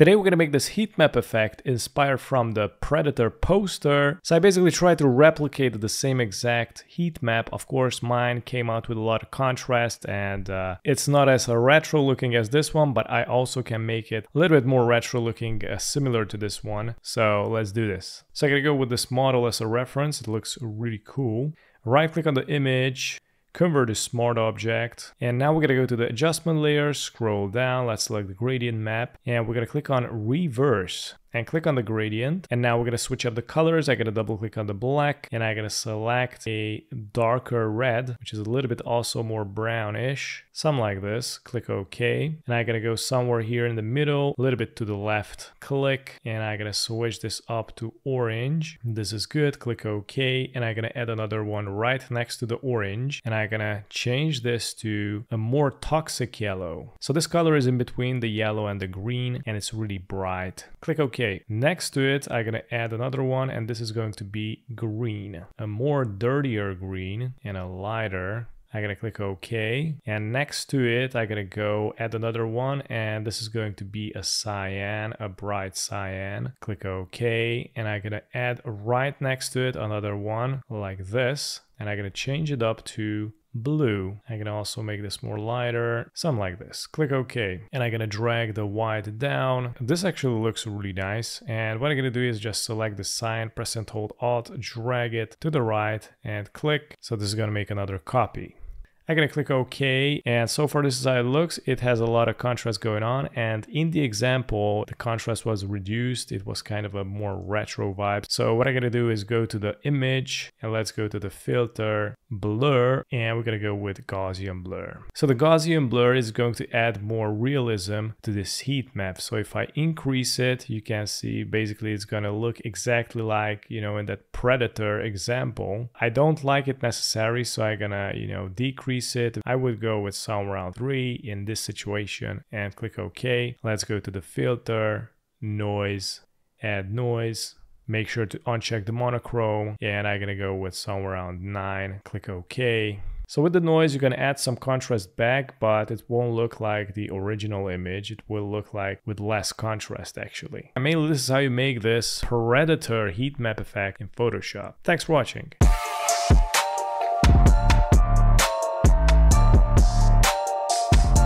Today we're gonna make this heat map effect inspired from the Predator poster. So I basically tried to replicate the same exact heat map. Of course mine came out with a lot of contrast and uh, it's not as retro looking as this one, but I also can make it a little bit more retro looking uh, similar to this one. So let's do this. So I'm gonna go with this model as a reference. It looks really cool. Right click on the image, convert to smart object. And now we're gonna go to the adjustment layer, scroll down, let's select the gradient map, and we're gonna click on reverse and click on the gradient. And now we're gonna switch up the colors. I'm gonna double click on the black and I'm gonna select a darker red, which is a little bit also more brownish, something like this. Click OK. And I'm gonna go somewhere here in the middle, a little bit to the left. Click and I'm gonna switch this up to orange. This is good. Click OK. And I'm gonna add another one right next to the orange. And I'm gonna change this to a more toxic yellow. So this color is in between the yellow and the green and it's really bright. Click OK Okay, next to it, I'm gonna add another one and this is going to be green. A more dirtier green and a lighter. I'm gonna click OK. And next to it, I'm gonna go add another one and this is going to be a cyan, a bright cyan. Click OK. And I'm gonna add right next to it another one like this. And I'm gonna change it up to blue. I can also make this more lighter, something like this. Click OK. And I'm gonna drag the white down. This actually looks really nice. And what I'm gonna do is just select the cyan, press and hold Alt, drag it to the right and click. So this is gonna make another copy. I'm gonna click OK and so far this is how it looks. It has a lot of contrast going on and in the example the contrast was reduced. It was kind of a more retro vibe. So what I'm gonna do is go to the image and let's go to the filter blur and we're gonna go with Gaussian blur. So the Gaussian blur is going to add more realism to this heat map. So if I increase it you can see basically it's gonna look exactly like you know in that predator example. I don't like it necessary so I'm gonna you know decrease it. I would go with somewhere around 3 in this situation and click OK. Let's go to the filter, noise, add noise. Make sure to uncheck the monochrome and I'm gonna go with somewhere around 9. Click OK. So with the noise, you're going to add some contrast back, but it won't look like the original image. It will look like with less contrast actually. And mainly this is how you make this Predator heat map effect in Photoshop. Thanks for watching.